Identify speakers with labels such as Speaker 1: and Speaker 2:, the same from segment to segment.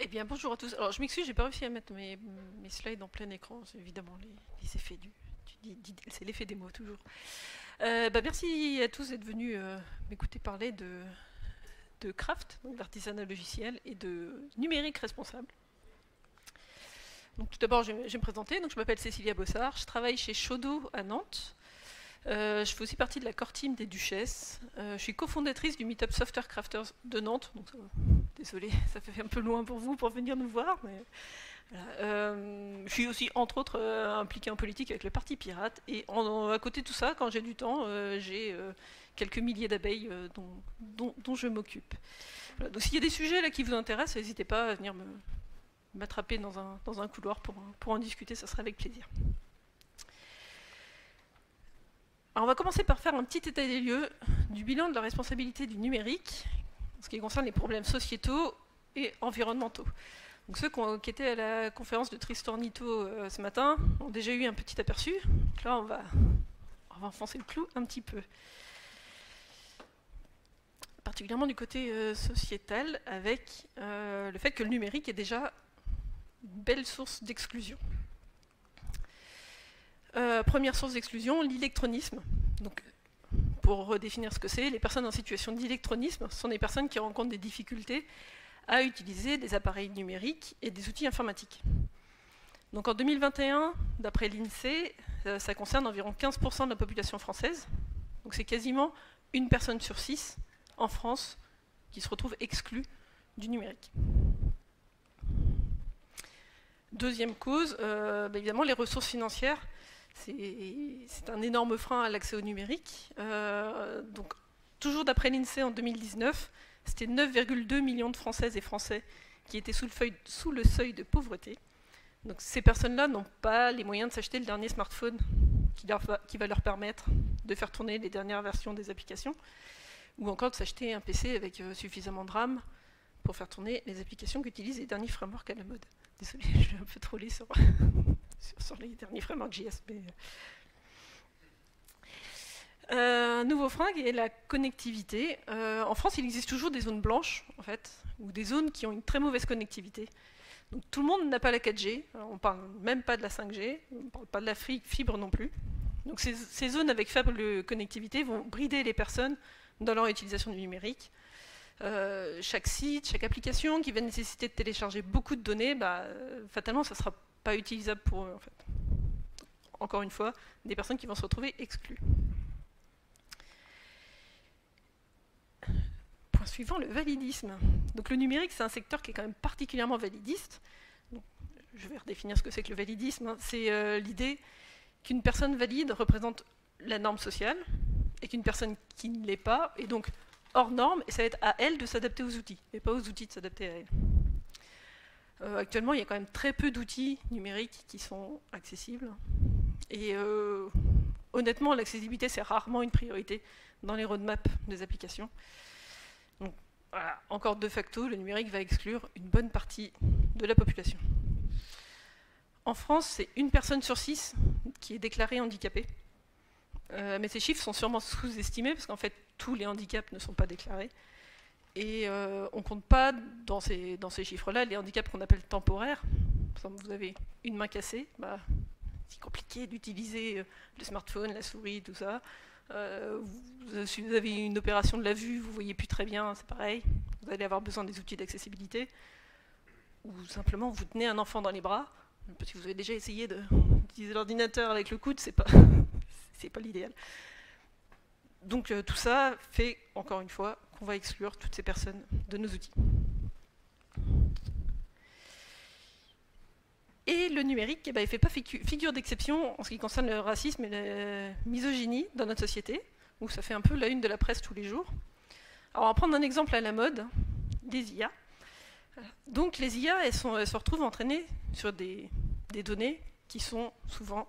Speaker 1: Eh bien, bonjour à tous. Alors, je m'excuse, j'ai pas réussi à mettre mes, slides en plein écran. C'est évidemment les, effets du. c'est l'effet des mots, toujours. Euh, bah, merci à tous d'être venus euh, m'écouter parler de, de craft, d'artisanat logiciel, et de numérique responsable. Donc, tout d'abord, je, vais- me présenter. Donc, je m'appelle Cécilia Bossard. Je travaille chez Chaudot à Nantes. Euh, je fais aussi partie de la core team des Duchesses. Je suis cofondatrice du Meetup Software Crafters de Nantes. Désolée, ça fait un peu loin pour vous pour venir nous voir. Euh, je suis aussi, entre autres, euh, impliquée en politique avec le Parti Pirate. Et à côté de tout ça, quand j'ai du temps, euh, j'ai quelques milliers d'abeilles dont, je m'occupe. Donc, s'il y a des sujets là, qui vous intéressent, n'hésitez pas à venir m'attraper dans un, couloir pour, pour en discuter, ça sera avec plaisir. Alors, on va commencer par faire un petit état des lieux du bilan de la responsabilité du numérique ce qui concerne les problèmes sociétaux et environnementaux. Donc ceux qui, étaient à la conférence de Tristan Nito euh, ce matin ont déjà eu un petit aperçu. Donc Là, on va, on va enfoncer le clou un petit peu. Particulièrement du côté euh, sociétal, avec euh, le fait que le numérique est déjà une belle source d'exclusion. Première source d'exclusion, l'électronisme. Pour redéfinir ce que c'est, les personnes en situation d'électronisme sont des personnes qui rencontrent des difficultés à utiliser des appareils numériques et des outils informatiques. Donc en 2021, d'après l'INSEE, euh, ça concerne environ 15% de la population française. Donc c'est quasiment une personne sur six en France qui se retrouve exclue du numérique. Deuxième cause, euh, bah, évidemment les ressources financières c'est un énorme frein à l'accès au numérique. Euh, donc, toujours d'après l'INSEE en 2019, c'était 9,2 millions de Françaises et Français qui étaient sous le, seuil de pauvreté. Donc, ces personnes-là n'ont pas les moyens de s'acheter le dernier smartphone qui, va, leur permettre de faire tourner les dernières versions des applications, ou encore de s'acheter un PC avec euh, suffisamment de RAM pour faire tourner les applications qui utilisent les derniers frameworks à la mode. Désolée, je vais un peu troller sur, sur, les derniers frameworks JS. mais, euh, un nouveau frein qui est la connectivité. Euh, en France, il existe toujours des zones blanches, en fait, ou des zones qui ont une très mauvaise connectivité. Donc, tout le monde n'a pas la 4G, alors, on parle même pas de la 5G, on ne parle pas de la fibre non plus. Donc ces, zones avec faible connectivité vont brider les personnes dans leur utilisation du numérique. Euh, chaque site, chaque application qui va nécessiter de télécharger beaucoup de données, bah, fatalement, ça ne sera utilisable pour eux. Encore une fois, des personnes qui vont se retrouver exclues. Point suivant, le validisme. Donc le numérique, c'est un secteur qui est quand même particulièrement validiste. Je vais redéfinir ce que c'est que le validisme. hein. C'est euh, l'idée qu'une personne valide représente la norme sociale et qu'une personne qui ne l'est pas est donc hors norme et ça va être à elle de s'adapter aux outils et pas aux outils de s'adapter à elle. Euh, actuellement, il y a quand même très peu d'outils numériques qui sont accessibles. Et euh, honnêtement, l'accessibilité, c'est rarement une priorité dans les roadmaps des applications. Donc, voilà, encore de facto, le numérique va exclure une bonne partie de la population. En France, c'est une personne sur six qui est déclarée handicapée. Euh, mais ces chiffres sont sûrement sous-estimés parce qu'en fait, tous les handicaps ne sont pas déclarés. Et euh, on ne compte pas dans ces, chiffres-là les handicaps qu'on appelle temporaires. Par exemple, vous avez une main cassée, bah, c'est compliqué d'utiliser euh, le smartphone, la souris, tout ça. Euh, si vous avez une opération de la vue, vous voyez plus très bien, c'est pareil. Vous allez avoir besoin des outils d'accessibilité. Ou simplement, vous tenez un enfant dans les bras. Que vous avez déjà essayé d'utiliser l'ordinateur avec le coude, pas, c'est pas l'idéal. Donc tout ça fait, encore une fois, qu'on va exclure toutes ces personnes de nos outils. Et le numérique, eh ben, il ne fait pas figu- figure d'exception en ce qui concerne le racisme et la misogynie dans notre société, où ça fait un peu la une de la presse tous les jours. Alors on va prendre un exemple à la mode, les IA. Donc les IA, elles se retrouvent entraînées sur des, des données qui sont souvent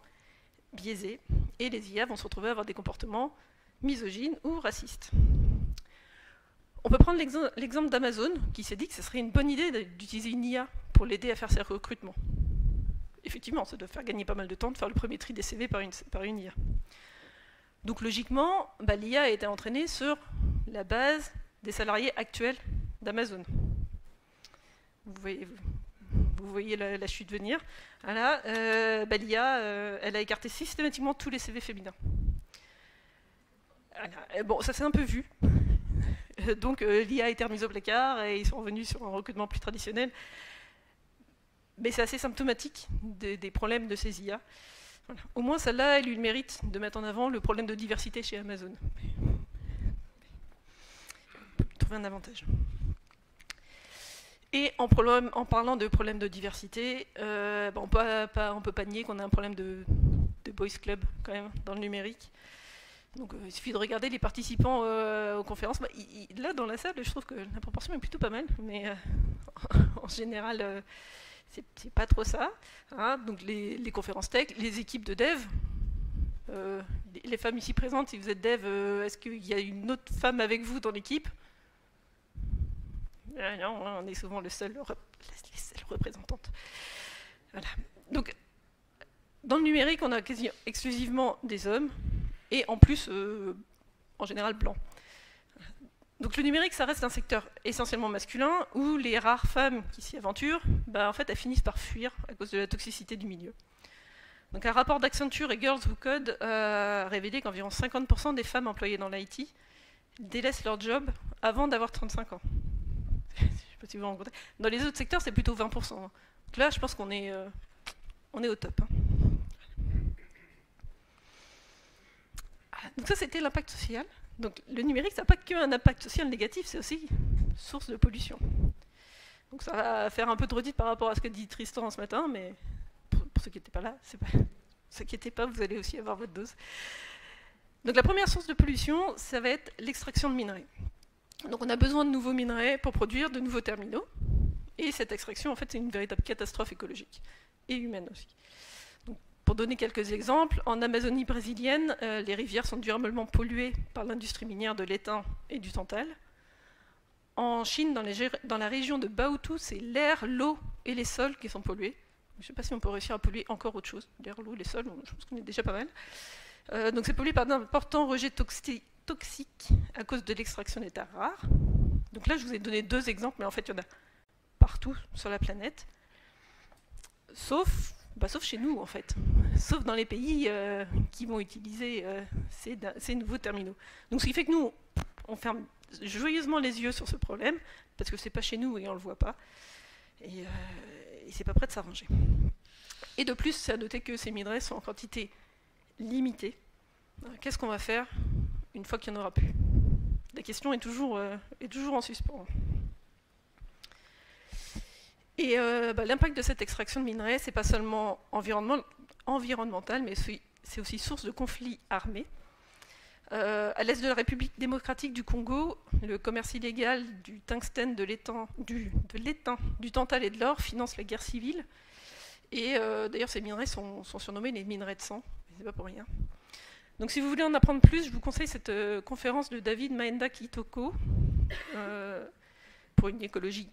Speaker 1: biaisées, et les IA vont se retrouver à avoir des comportements misogynes ou racistes. On peut prendre l'exem- l'exemple d'Amazon, qui s'est dit que ce serait une bonne idée d'utiliser une IA pour l'aider à faire ses recrutements. Effectivement, ça doit faire gagner pas mal de temps de faire le premier tri des CV par une, IA. Donc logiquement, bah, l'IA a été entraînée sur la base des salariés actuels d'Amazon. vous voyez, la, chute venir. Voilà, euh, bah, l'IA, elle a écarté systématiquement tous les CV féminins. Bon, ça s'est un peu vu. Donc l'IA a été remise au placard et ils sont revenus sur un recrutement plus traditionnel. Mais c'est assez symptomatique des, problèmes de ces IA. Au moins, celle-là, elle le mérite de mettre en avant le problème de diversité chez Amazon. Trouver un avantage. Et en, parlant de problème de diversité, euh, bah, on ne peut pas nier qu'on a un problème de, boys club quand même dans le numérique. Donc euh, il suffit de regarder les participants euh, aux conférences. Bah, là, dans la salle, je trouve que la proportion est plutôt pas mal, mais en général, c'est pas trop ça. Hein. donc les, conférences tech, les équipes de dev, euh, les femmes ici présentes, si vous êtes dev, euh, est-ce qu'il y a une autre femme avec vous dans l'équipe? Non, on est souvent le seul, les seules représentantes. Donc, dans le numérique, on a quasi exclusivement des hommes, et en plus, euh, en général, blancs. Donc le numérique, ça reste un secteur essentiellement masculin où les rares femmes qui s'y aventurent, bah, en fait, elles finissent par fuir à cause de la toxicité du milieu. Donc un rapport d'Accenture et Girls Who Code a révélé qu'environ 50% des femmes employées dans l'IT délaissent leur job avant d'avoir 35 ans. je sais pas si vous vous rendez Dans les autres secteurs, c'est plutôt 20%. Donc là, je pense qu'on est, euh, on est au top. Hein. Donc ça, c'était l'impact social. Donc le numérique, ça n'a pas qu'un impact social négatif, c'est aussi source de pollution. Donc ça va faire un peu de redite par rapport à ce que dit Tristan ce matin, mais pour, ceux qui n'étaient pas là, c'est pas, s'inquiétez pas, vous allez aussi avoir votre dose. Donc la première source de pollution, ça va être l'extraction de minerais. Donc on a besoin de nouveaux minerais pour produire de nouveaux terminaux, et cette extraction, en fait, c'est une véritable catastrophe écologique et humaine aussi. Pour donner quelques exemples, en Amazonie brésilienne, euh, les rivières sont durablement polluées par l'industrie minière de l'étain et du tantal. En Chine, dans, la région de Baotou, c'est l'air, l'eau et les sols qui sont pollués. Je ne sais pas si on peut réussir à polluer encore autre chose. L'air, l'eau, les sols, je pense qu'on est déjà pas mal. Euh, donc c'est pollué par d'importants rejets toxiques à cause de l'extraction des terres rares. Donc là, je vous ai donné deux exemples, mais en fait, il y en a partout sur la planète. Sauf bah, sauf chez nous, en fait. Sauf dans les pays euh, qui vont utiliser euh, ces, nouveaux terminaux. Donc, ce qui fait que nous, on ferme joyeusement les yeux sur ce problème, parce que c'est pas chez nous et on le voit pas. Et, euh, et c'est pas prêt de s'arranger. Et de plus, c'est à noter que ces minerais sont en quantité limitée. Qu'est-ce qu'on va faire une fois qu'il n'y en aura plus? La question est toujours, est toujours en suspens. Et euh, bah, l'impact de cette extraction de minerais, c'est pas seulement environnemental, mais c'est aussi source de conflits armés. Euh, à l'est de la République démocratique du Congo, le commerce illégal du tungstène, de l'étain, du, tantal et de l'or finance la guerre civile. Et euh, d'ailleurs, ces minerais sont, surnommés les minerais de sang. C'est pas pour rien. Donc, si vous voulez en apprendre plus, je vous conseille cette conférence de David Maenda Kitoko pour une écologie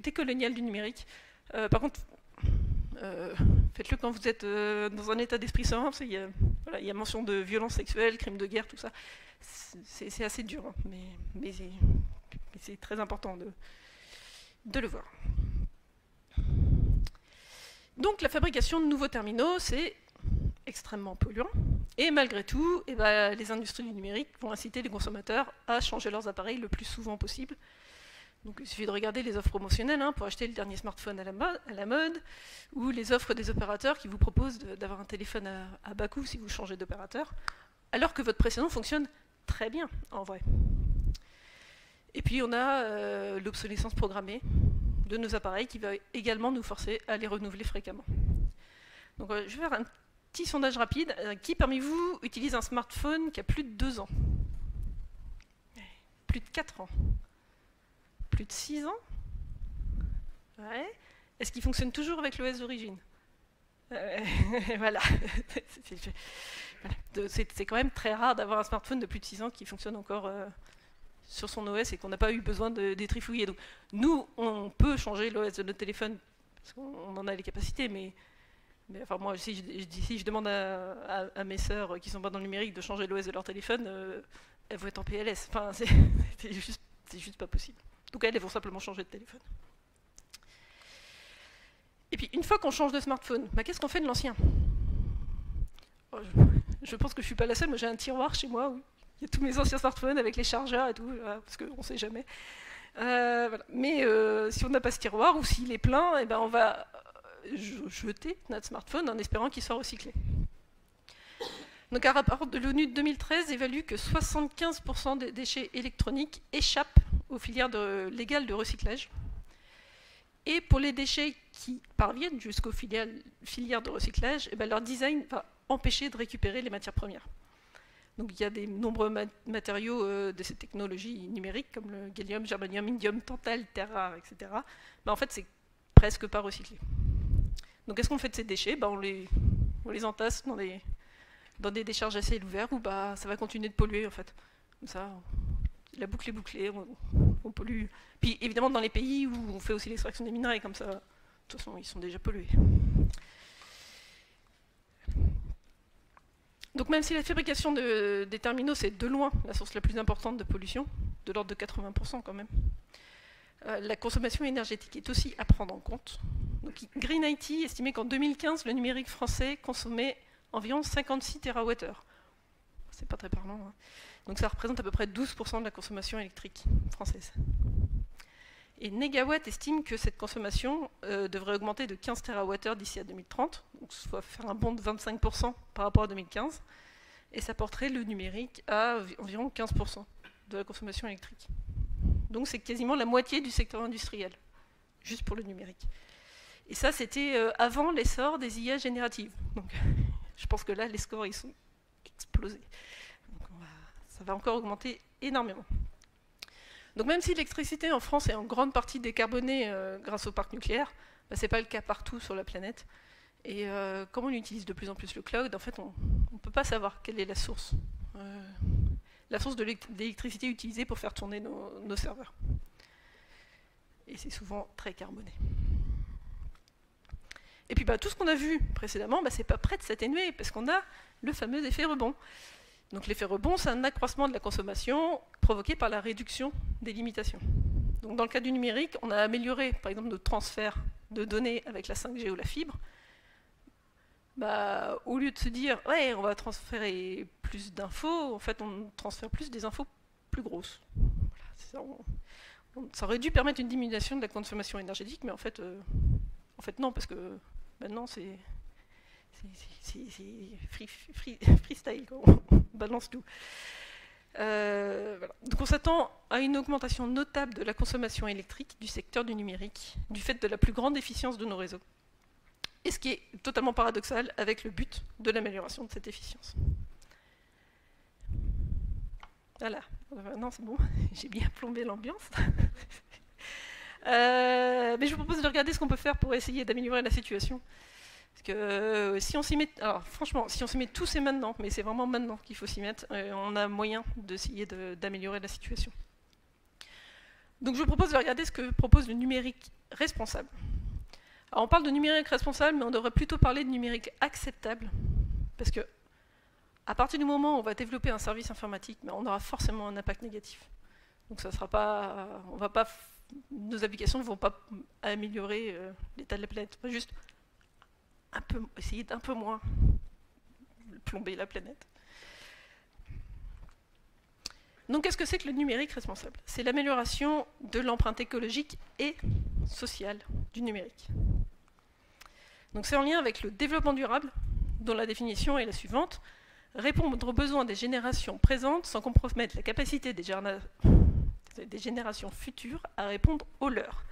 Speaker 1: décolonial du numérique. Euh, par contre, euh, faites-le quand vous êtes euh, dans un état d'esprit serein, il y, y, a, mention de violence sexuelle, crimes de guerre, tout ça. C'est assez dur, hein, mais, c'est très important de, de le voir. Donc la fabrication de nouveaux terminaux, c'est extrêmement polluant. Et malgré tout, eh ben, les industries du numérique vont inciter les consommateurs à changer leurs appareils le plus souvent possible donc il suffit de regarder les offres promotionnelles hein, pour acheter le dernier smartphone à la, mode, ou les offres des opérateurs qui vous proposent d'avoir un téléphone à, bas coût si vous changez d'opérateur, alors que votre précédent fonctionne très bien en vrai. Et puis on a euh, l'obsolescence programmée de nos appareils qui va également nous forcer à les renouveler fréquemment. Donc euh, je vais faire un petit sondage rapide. Euh, qui parmi vous utilise un smartphone qui a plus de 2 ans? Plus de 4 ans de 6 ans. Est-ce qu'il fonctionne toujours avec l'OS d'origine? Euh, Voilà. C'est quand même très rare d'avoir un smartphone de plus de 6 ans qui fonctionne encore euh, sur son OS et qu'on n'a pas eu besoin de détrifouiller. Donc, nous, on peut changer l'OS de notre téléphone parce qu'on en a les capacités, mais, enfin, moi, si je, demande à, mes sœurs qui sont pas dans le numérique de changer l'OS de leur téléphone, euh, elles vont être en PLS. Enfin, c'est juste pas possible. Donc elles, vont simplement changer de téléphone. Et puis, une fois qu'on change de smartphone, bah, qu'est-ce qu'on fait de l'ancien? Oh, je, pense que je ne suis pas la seule, moi j'ai un tiroir chez moi où il y a tous mes anciens smartphones avec les chargeurs et tout, parce qu'on ne sait jamais. Euh, Mais euh, si on n'a pas ce tiroir ou s'il est plein, eh ben on va jeter notre smartphone en espérant qu'il soit recyclé. Donc un rapport de l'ONU de 2013 évalue que 75% des déchets électroniques échappent aux filières légales de recyclage. Et pour les déchets qui parviennent jusqu'aux filières, de recyclage, eh ben, leur design va empêcher de récupérer les matières premières. Donc il y a des nombreux matériaux euh, de ces technologies numériques comme le gallium, germanium, indium, tantal, terre rare, etc. Mais en fait, c'est presque pas recyclé. Donc qu'est-ce qu'on fait de ces déchets? Ben, on, les, on les entasse dans des, dans des décharges à ciel ouvert où bah, ça va continuer de polluer en fait. Ça, la boucle est bouclée, on, pollue. Puis évidemment dans les pays où on fait aussi l'extraction des minerais, comme ça, de toute façon ils sont déjà pollués. Donc même si la fabrication de, des terminaux c'est de loin la source la plus importante de pollution, de l'ordre de 80% quand même, euh, la consommation énergétique est aussi à prendre en compte. Green IT estimait qu'en 2015, le numérique français consommait environ 56 TWh. C'est pas très parlant. Hein. Donc ça représente à peu près 12% de la consommation électrique française. Et Negawatt estime que cette consommation euh, devrait augmenter de 15 TWh d'ici à 2030, donc soit faire un bond de 25% par rapport à 2015, et ça porterait le numérique à environ 15% de la consommation électrique. Donc c'est quasiment la moitié du secteur industriel, juste pour le numérique. Et ça, c'était euh, avant l'essor des IA génératives. Donc, je pense que là, les scores, ils sont explosés. Ça va encore augmenter énormément. Donc même si l'électricité en France est en grande partie décarbonée euh, grâce au parc nucléaire, bah, ce n'est pas le cas partout sur la planète. Et euh, comme on utilise de plus en plus le cloud, en fait, on ne peut pas savoir quelle est la source. Euh, la source de l'électricité utilisée pour faire tourner nos, serveurs. Et c'est souvent très carboné. Et puis bah, tout ce qu'on a vu précédemment, bah, c'est pas prêt de s'atténuer, parce qu'on a le fameux effet rebond. Donc l'effet rebond, c'est un accroissement de la consommation provoqué par la réduction des limitations. Donc dans le cas du numérique, on a amélioré par exemple notre transfert de données avec la 5G ou la fibre. Bah, au lieu de se dire ouais on va transférer plus d'infos, en fait on transfère plus des infos plus grosses. ça, aurait dû permettre une diminution de la consommation énergétique, mais en fait, euh, en fait non, parce que Maintenant, c'est freestyle, on balance tout. Euh, Donc on s'attend à une augmentation notable de la consommation électrique du secteur du numérique, du fait de la plus grande efficience de nos réseaux. Et ce qui est totalement paradoxal avec le but de l'amélioration de cette efficience. Voilà, euh, non c'est bon, j'ai bien plombé l'ambiance. Euh, mais je vous propose de regarder ce qu'on peut faire pour essayer d'améliorer la situation. Parce que euh, si on s'y met, alors franchement, si on s'y met tous et maintenant, mais c'est vraiment maintenant qu'il faut s'y mettre, euh, on a moyen d'essayer d'améliorer la situation. Donc je vous propose de regarder ce que propose le numérique responsable. Alors on parle de numérique responsable, mais on devrait plutôt parler de numérique acceptable, parce que à partir du moment où on va développer un service informatique, mais on aura forcément un impact négatif. Donc ça sera pas, on va pas nos applications ne vont pas améliorer euh, l'état de la planète. Va juste un essayer d'un peu moins plomber la planète. Donc qu'est-ce que c'est que le numérique responsable? C'est l'amélioration de l'empreinte écologique et sociale du numérique. Donc c'est en lien avec le développement durable, dont la définition est la suivante répondre aux besoins des générations présentes sans compromettre la capacité des générations futures à répondre aux leurs.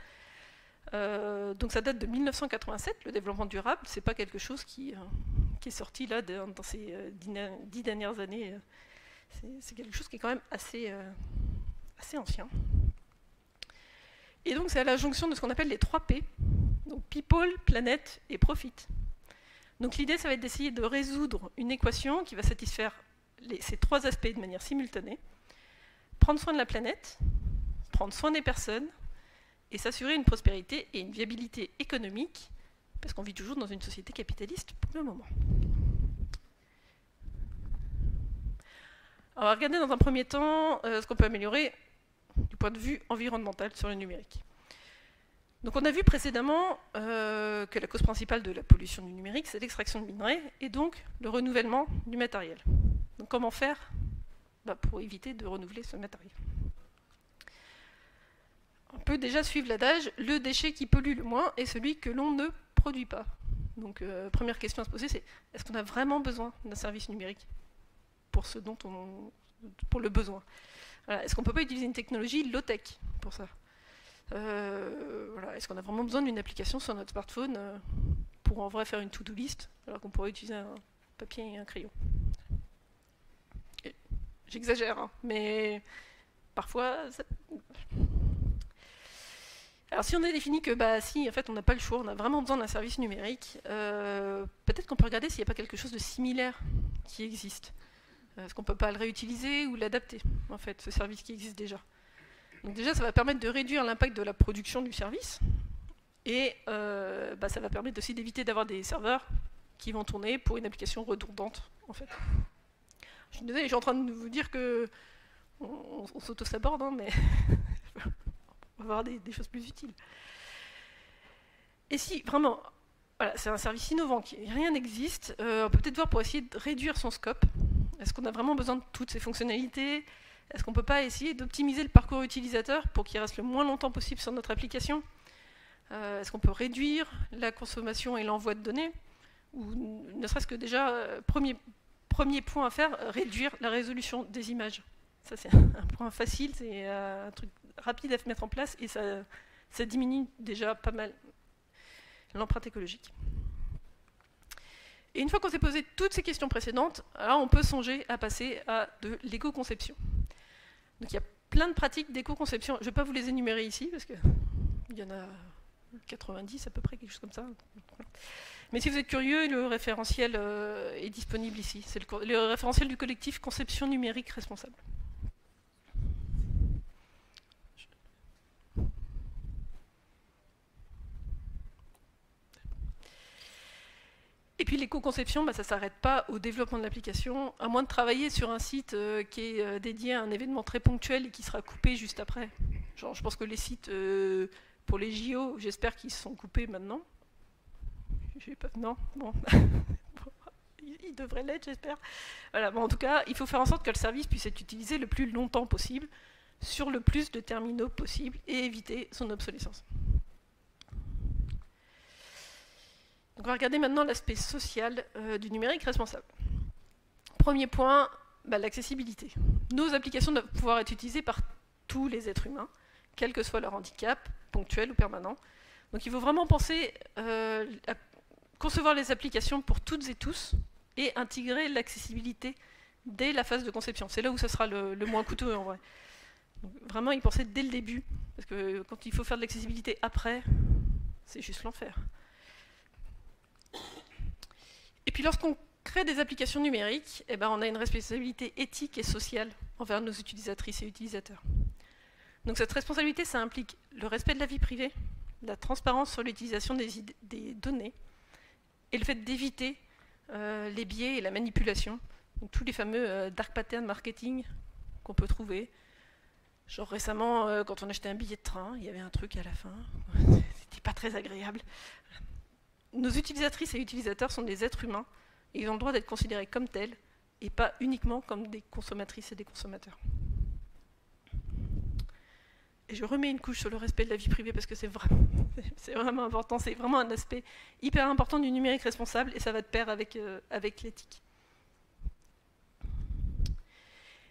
Speaker 1: Euh, donc ça date de 1987, le développement durable, c'est pas quelque chose qui, euh, est sorti là dans ces euh, dix dernières années. C'est quelque chose qui est quand même assez, assez ancien. Et donc c'est à la jonction de ce qu'on appelle les 3 P, donc People, Planète et Profit. Donc l'idée, ça va être d'essayer de résoudre une équation qui va satisfaire ces trois aspects de manière simultanée prendre soin de la planète, prendre soin des personnes et s'assurer une prospérité et une viabilité économique, parce qu'on vit toujours dans une société capitaliste pour le moment. Alors, regarder dans un premier temps euh, ce qu'on peut améliorer du point de vue environnemental sur le numérique. Donc on a vu précédemment euh, que la cause principale de la pollution du numérique, c'est l'extraction de minerais et donc le renouvellement du matériel. Donc comment faire bah, pour éviter de renouveler ce matériel? On peut déjà suivre l'adage, le déchet qui pollue le moins est celui que l'on ne produit pas. Donc euh, première question à se poser, c'est est-ce qu'on a vraiment besoin d'un service numérique pour ce dont on, le besoin? Est-ce qu'on ne peut pas utiliser une technologie low-tech pour ça? Euh. Est-ce qu'on a vraiment besoin d'une application sur notre smartphone euh, pour en vrai faire une to-do list alors qu'on pourrait utiliser un papier et un crayon? J'exagère, hein, mais parfois... Alors si on a défini que bah si en fait on n'a pas le choix, on a vraiment besoin d'un service numérique, euh, peut-être qu'on peut regarder s'il n'y a pas quelque chose de similaire qui existe. Est-ce qu'on ne peut pas le réutiliser ou l'adapter, en fait, ce service qui existe déjà? Donc déjà, ça va permettre de réduire l'impact de la production du service, et euh, bah, ça va permettre aussi d'éviter d'avoir des serveurs qui vont tourner pour une application redondante, en fait. Je suis désolé, je suis en train de vous dire que on, s'auto-saborde, hein, mais on va avoir des, choses plus utiles. Et si vraiment, voilà, c'est un service innovant, qui, rien n'existe, euh, on peut peut-être voir pour essayer de réduire son scope. Est-ce qu'on a vraiment besoin de toutes ces fonctionnalités? Est-ce qu'on ne peut pas essayer d'optimiser le parcours utilisateur pour qu'il reste le moins longtemps possible sur notre application? Euh, Est-ce qu'on peut réduire la consommation et l'envoi de données? Ou ne serait-ce que déjà, euh, premier, premier point à faire, réduire la résolution des images? Ça c'est un point facile, c'est un truc rapide à mettre en place et ça, diminue déjà pas mal l'empreinte écologique. Et une fois qu'on s'est posé toutes ces questions précédentes, alors on peut songer à passer à de l'éco-conception. Donc il y a plein de pratiques d'éco-conception. Je ne vais pas vous les énumérer ici, parce qu'il y en a 90 à peu près, quelque chose comme ça. Mais si vous êtes curieux, le référentiel euh, est disponible ici. C'est le référentiel du collectif Conception numérique responsable. Et puis l'éco-conception, bah, ça ne s'arrête pas au développement de l'application, à moins de travailler sur un site euh, qui est euh, dédié à un événement très ponctuel et qui sera coupé juste après. Je pense que les sites euh, pour les JO, j'espère qu'ils sont coupés maintenant. Pas... Non Bon. Ils devraient l'être, j'espère. Voilà, en tout cas, il faut faire en sorte que le service puisse être utilisé le plus longtemps possible, sur le plus de terminaux possible, et éviter son obsolescence. On va regarder maintenant l'aspect social euh, du numérique responsable. Premier point, bah, l'accessibilité. Nos applications doivent pouvoir être utilisées par tous les êtres humains, quel que soit leur handicap, ponctuel ou permanent. Donc il faut vraiment penser euh, à concevoir les applications pour toutes et tous et intégrer l'accessibilité dès la phase de conception. C'est là où ça sera le, moins coûteux en vrai. vraiment y penser dès le début, parce que quand il faut faire de l'accessibilité après, c'est juste l'enfer. Puis lorsqu'on crée des applications numériques, eh ben, on a une responsabilité éthique et sociale envers nos utilisatrices et utilisateurs. Donc cette responsabilité, ça implique le respect de la vie privée, la transparence sur l'utilisation des, données, et le fait d'éviter euh, les biais et la manipulation, donc tous les fameux euh, dark pattern marketing qu'on peut trouver. Genre récemment, euh, quand on achetait un billet de train, il y avait un truc à la fin, c'était pas très agréable nos utilisatrices et utilisateurs sont des êtres humains et ils ont le droit d'être considérés comme tels et pas uniquement comme des consommatrices et des consommateurs. Et je remets une couche sur le respect de la vie privée parce que c'est vraiment, important, c'est vraiment un aspect hyper important du numérique responsable et ça va de pair avec, euh, l'éthique.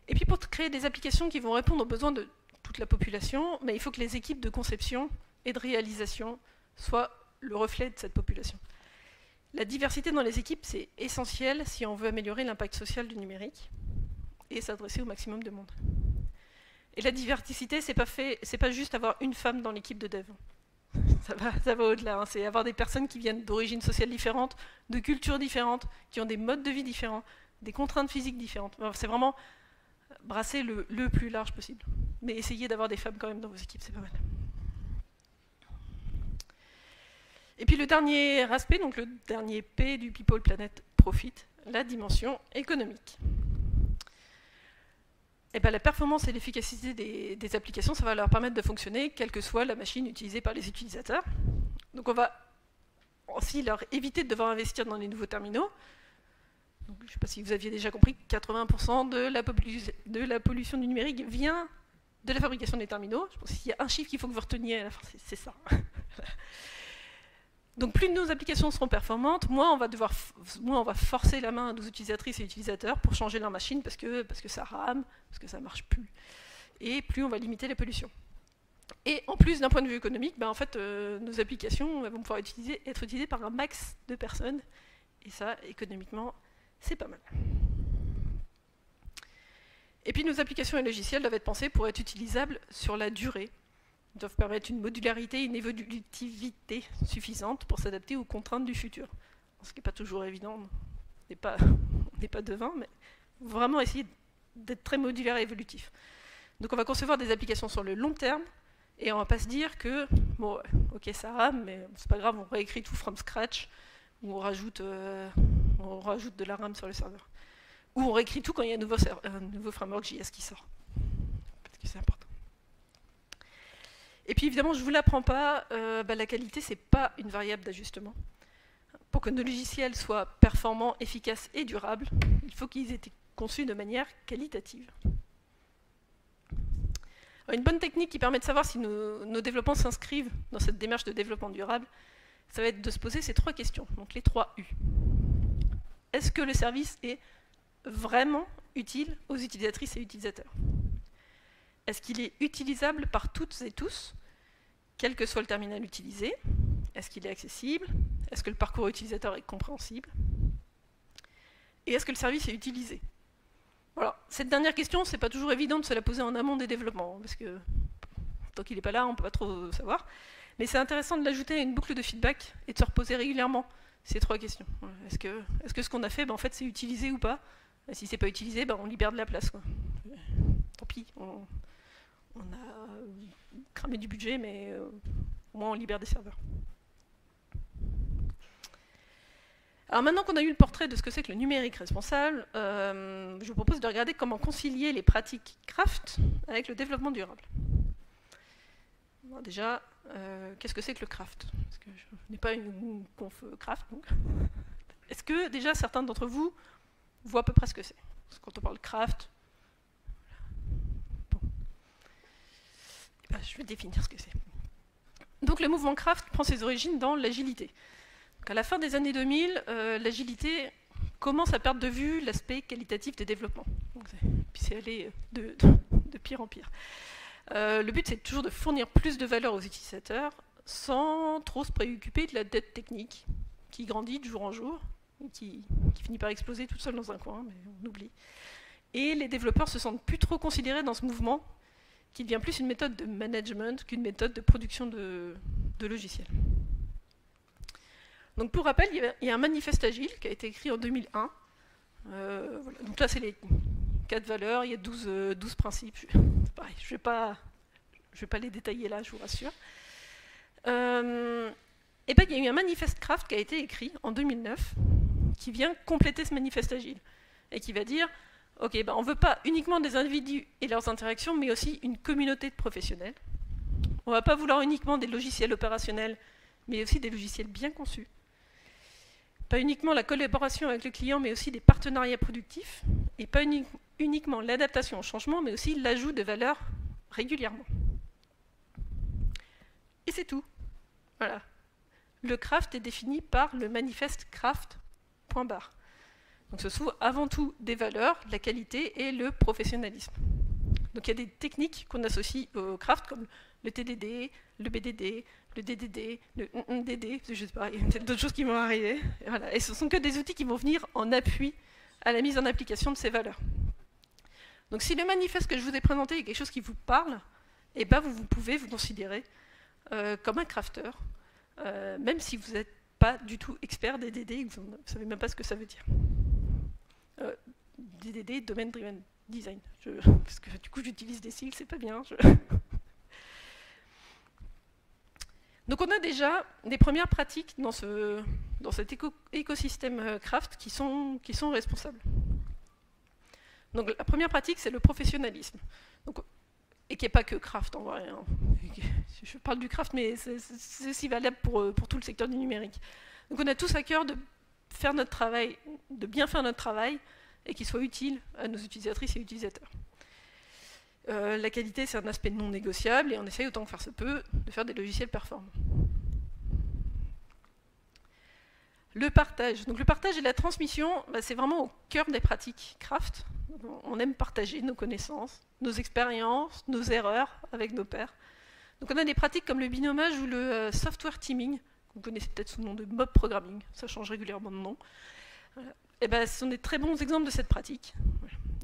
Speaker 1: Et puis pour créer des applications qui vont répondre aux besoins de toute la population, mais il faut que les équipes de conception et de réalisation soient le reflet de cette population. La diversité dans les équipes, c'est essentiel si on veut améliorer l'impact social du numérique et s'adresser au maximum de monde. Et la diversité, c'est pas pas juste avoir une femme dans l'équipe de dev. Ça va, au-delà. Hein. C'est avoir des personnes qui viennent d'origines sociales différentes, de cultures différentes, qui ont des modes de vie différents, des contraintes physiques différentes. C'est vraiment brasser le, le plus large possible. Mais essayez d'avoir des femmes quand même dans vos équipes, c'est pas mal. Et puis le dernier aspect, donc le dernier P du People Planet Profit, la dimension économique. et ben, la performance et l'efficacité des, applications, ça va leur permettre de fonctionner, quelle que soit la machine utilisée par les utilisateurs. Donc on va aussi leur éviter de devoir investir dans les nouveaux terminaux. je ne sais pas si vous aviez déjà compris que 80% de la, de la, pollution du numérique vient de la fabrication des terminaux. Je pense qu'il y a un chiffre qu'il faut que vous reteniez à la fin, c'est ça. Donc plus nos applications seront performantes, moins on va forcer la main à nos utilisatrices et utilisateurs pour changer leur machine parce que, ça rame, parce que ça marche plus. Et plus on va limiter la pollution. Et en plus, d'un point de vue économique, ben en fait, euh, nos applications vont pouvoir être utilisées par un max de personnes. Et ça, économiquement, c'est pas mal. Et puis nos applications et logiciels doivent être pensés pour être utilisables sur la durée doivent permettre une modularité, une évolutivité suffisante pour s'adapter aux contraintes du futur. Ce qui n'est pas toujours évident, on n'est pas, pas devin, mais vraiment essayer d'être très modulaire et évolutif. Donc on va concevoir des applications sur le long terme, et on va pas se dire que, bon, ok, ça rame, mais c'est pas grave, on réécrit tout from scratch, ou on rajoute, euh, on rajoute de la RAM sur le serveur. Ou on réécrit tout quand il y a un nouveau, un nouveau framework JS qui sort. Parce que c'est important. Et puis évidemment, je ne vous l'apprends pas, euh, bah, la qualité, ce n'est pas une variable d'ajustement. Pour que nos logiciels soient performants, efficaces et durables, il faut qu'ils aient été conçus de manière qualitative. une bonne technique qui permet de savoir si nos, nos développements s'inscrivent dans cette démarche de développement durable, ça va être de se poser ces trois questions, donc les trois U. Est-ce que le service est vraiment utile aux utilisatrices et utilisateurs? Est-ce qu'il est utilisable par toutes et tous, quel que soit le terminal utilisé? Est-ce qu'il est accessible? Est-ce que le parcours utilisateur est compréhensible? Et est-ce que le service est utilisé? Voilà. Cette dernière question, c'est pas toujours évident de se la poser en amont des développements, parce que tant qu'il n'est pas là, on ne peut pas trop savoir. Mais c'est intéressant de l'ajouter à une boucle de feedback et de se reposer régulièrement ces trois questions. Est-ce que, -ce, ce qu'on a fait, ben, en fait, c'est utilisé ou pas? Et Si c'est pas utilisé, ben, on libère de la place. Tant pis, on a cramé du budget, mais euh, au moins on libère des serveurs. Alors maintenant qu'on a eu le portrait de ce que c'est que le numérique responsable, euh, je vous propose de regarder comment concilier les pratiques craft avec le développement durable. déjà, euh, qu'est-ce que c'est que le craft? Parce que je n'ai pas une conf craft, donc. Est-ce que déjà certains d'entre vous voient à peu près ce que c'est? Quand on parle craft, Ah, je vais définir ce que c'est. Donc le mouvement Craft prend ses origines dans l'agilité. À la fin des années 2000, euh, l'agilité commence à perdre de vue l'aspect qualitatif des développements. Puis c'est allé de, pire en pire. Euh, le but, c'est toujours de fournir plus de valeur aux utilisateurs sans trop se préoccuper de la dette technique qui grandit de jour en jour, qui, qui finit par exploser toute seule dans un coin, mais on oublie. Et les développeurs se sentent plus trop considérés dans ce mouvement qui devient plus une méthode de management qu'une méthode de production de, logiciels. Donc pour rappel, il y, a, un manifeste agile qui a été écrit en 2001. Euh, Donc là, c'est les quatre valeurs, il y a 12, 12 euh, principes. je ne vais, pas, les détailler là, je vous rassure. Euh, et ben, il y a eu un manifeste craft qui a été écrit en 2009 qui vient compléter ce manifeste agile et qui va dire Ok, ben on ne veut pas uniquement des individus et leurs interactions, mais aussi une communauté de professionnels. On ne va pas vouloir uniquement des logiciels opérationnels, mais aussi des logiciels bien conçus. Pas uniquement la collaboration avec le client, mais aussi des partenariats productifs. Et pas uniquement l'adaptation au changement, mais aussi l'ajout de valeur régulièrement. Et c'est tout. Voilà. Le craft est défini par le manifeste craft.bar. Donc ce sont avant tout des valeurs, la qualité et le professionnalisme. Donc il y a des techniques qu'on associe au craft comme le TDD, le BDD, le DDD, le NDD, je sais pas, il y a peut-être d'autres choses qui vont arriver. Et, voilà. et ce sont que des outils qui vont venir en appui à la mise en application de ces valeurs. Donc si le manifeste que je vous ai présenté est quelque chose qui vous parle, eh ben vous, pouvez vous considérer euh, comme un crafter, euh, même si vous n'êtes pas du tout expert des DD et que vous ne savez même pas ce que ça veut dire. DDD, euh, Domain Driven Design. parce que du coup, j'utilise des sigles, c'est pas bien. Donc on a déjà des premières pratiques dans, ce, dans cet écosystème euh, craft qui sont, qui sont responsables. Donc la première pratique, c'est le professionnalisme. Et qui n'est pas que craft en vrai. Hein. Je parle du craft, mais c'est aussi valable pour, pour tout le secteur du numérique. Donc on a tous à cœur de faire notre travail, de bien faire notre travail, et qu'il soit utile à nos utilisatrices et utilisateurs. Euh, la qualité, c'est un aspect non négociable, et on essaye autant que faire se peut de faire des logiciels performants. Le partage. Donc le partage et la transmission, bah, c'est vraiment au cœur des pratiques craft. On aime partager nos connaissances, nos expériences, nos erreurs avec nos pairs. Donc on a des pratiques comme le binomage ou le euh, software teaming, vous connaissez peut-être sous le nom de mob programming, ça change régulièrement de nom. Eh ben, ce sont des très bons exemples de cette pratique.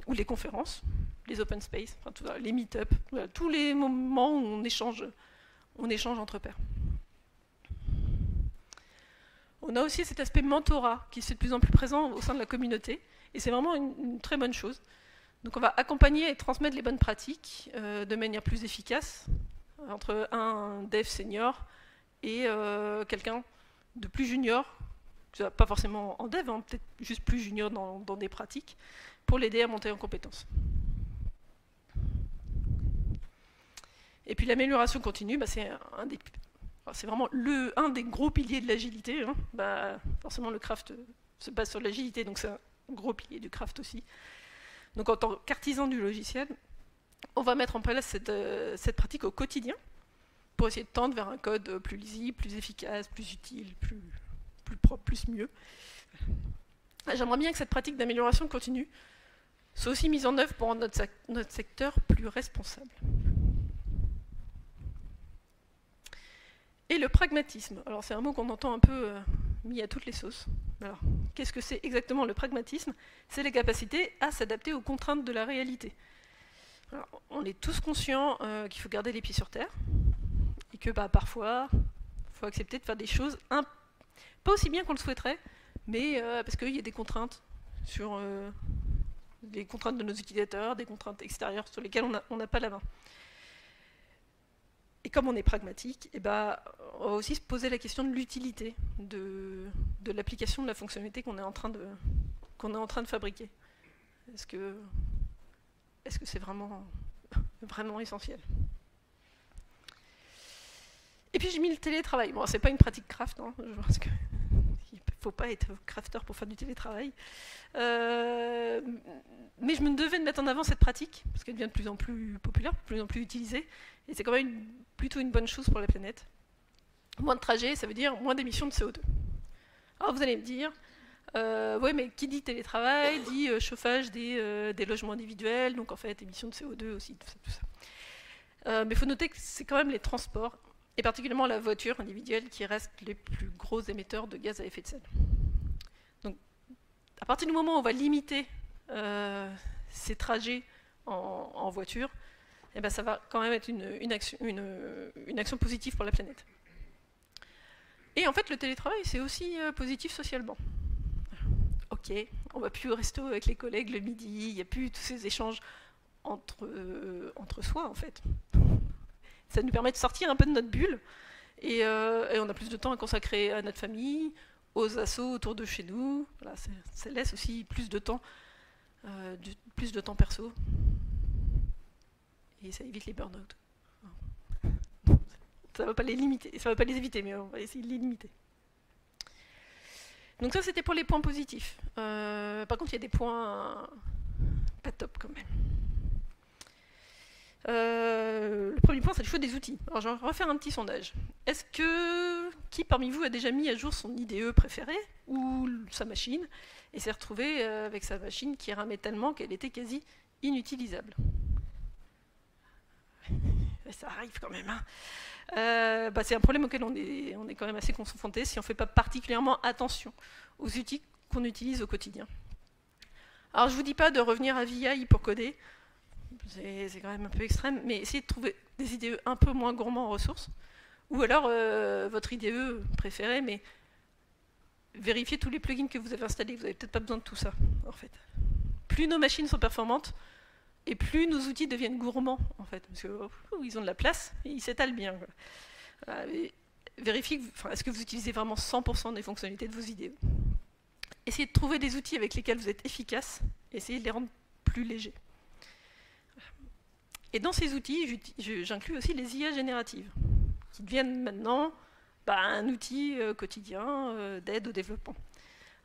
Speaker 1: Ou les conférences, les open space, les meet-up, tous les moments où on échange, on échange entre pairs. On a aussi cet aspect mentorat qui est de plus en plus présent au sein de la communauté, et c'est vraiment une, très bonne chose. Donc on va accompagner et transmettre les bonnes pratiques euh, de manière plus efficace entre un dev senior et euh, quelqu'un de plus junior, pas forcément en dev, hein, peut-être juste plus junior dans, des pratiques, pour l'aider à monter en compétences. Et puis l'amélioration continue, bah, c'est vraiment le, un des gros piliers de l'agilité. Hein. Bah, forcément, le craft se base sur l'agilité, donc c'est un gros pilier du craft aussi. Donc en tant qu'artisan du logiciel, on va mettre en place cette euh, pratique au quotidien, essayer de tendre vers un code plus lisible, plus efficace, plus utile, plus, propre, plus mieux. J'aimerais bien que cette pratique d'amélioration continue soit aussi mise en œuvre pour rendre notre, secteur plus responsable. Et le pragmatisme. Alors c'est un mot qu'on entend un peu euh, mis à toutes les sauces. Alors, qu'est-ce que c'est exactement le pragmatisme? C'est la capacité à s'adapter aux contraintes de la réalité. on est tous conscients euh, qu'il faut garder les pieds sur terre, que bah, parfois, il faut accepter de faire des choses pas aussi bien qu'on le souhaiterait, mais euh, parce qu'il y a des contraintes sur euh, contraintes de nos utilisateurs, des contraintes extérieures sur lesquelles on n'a pas la main. Et comme on est pragmatique, eh bah, on va aussi se poser la question de l'utilité de, de l'application de la fonctionnalité qu'on est en train de est en train de fabriquer. Est-ce que est-ce c'est vraiment vraiment essentiel? Et puis j'ai mis le télétravail. Bon, c'est pas une pratique craft, hein, je pense qu'il ne faut pas être crafter pour faire du télétravail. Euh, mais je me devais de mettre en avant cette pratique, parce qu'elle devient de plus en plus populaire, de plus en plus utilisée, et c'est quand même plutôt une bonne chose pour la planète. Moins de trajets, ça veut dire moins d'émissions de CO2. Alors vous allez me dire, euh, oui, mais qui dit télétravail dit euh, chauffage des, des, logements individuels, donc en fait émissions de CO2 aussi, tout ça. Tout ça. mais il faut noter que c'est quand même les transports et particulièrement la voiture individuelle qui reste les plus gros émetteurs de gaz à effet de serre. Donc, à partir du moment où on va limiter euh, ces trajets en, voiture, eh ben, ça va quand même être une, action, positive pour la planète. Et en fait, le télétravail, c'est aussi euh, positif socialement. Ok, on va plus au resto avec les collègues le midi, il n'y a plus tous ces échanges entre, euh, entre soi, en fait ça nous permet de sortir un peu de notre bulle. Euh, et, on a plus de temps à consacrer à notre famille, aux assos autour de chez nous. Voilà, ça, laisse aussi plus de temps, euh, plus de temps perso. Et ça évite les burn-out. Ça ne va pas les limiter, ça va pas les éviter, mais on va essayer de les limiter. Donc ça, c'était pour les points positifs. Euh, par contre, il y a des points pas top quand même. Euh, le premier point, c'est le choix des outils. Alors, je vais refaire un petit sondage. Est-ce que qui parmi vous a déjà mis à jour son IDE préféré ou sa machine et s'est retrouvé euh, avec sa machine qui ramait tellement qu'elle était quasi inutilisable? Ça arrive quand même. Hein. Euh, bah, c'est un problème auquel on est, on est quand même assez confronté si on ne fait pas particulièrement attention aux outils qu'on utilise au quotidien. Alors je ne vous dis pas de revenir à VI pour coder, c'est quand même un peu extrême, mais essayez de trouver des IDE un peu moins gourmands en ressources, ou alors euh, votre IDE préféré, mais vérifiez tous les plugins que vous avez installés, vous n'avez peut-être pas besoin de tout ça, en fait. Plus nos machines sont performantes, et plus nos outils deviennent gourmands, en fait, parce qu'ils ont de la place, et ils s'étalent bien. vérifiez, est-ce que vous utilisez vraiment 100% des fonctionnalités de vos IDE Essayez de trouver des outils avec lesquels vous êtes efficace, essayez de les rendre plus léger. Et dans ces outils, j'inclus aussi les IA génératives, qui deviennent maintenant bah, un outil euh, quotidien euh, d'aide au développement.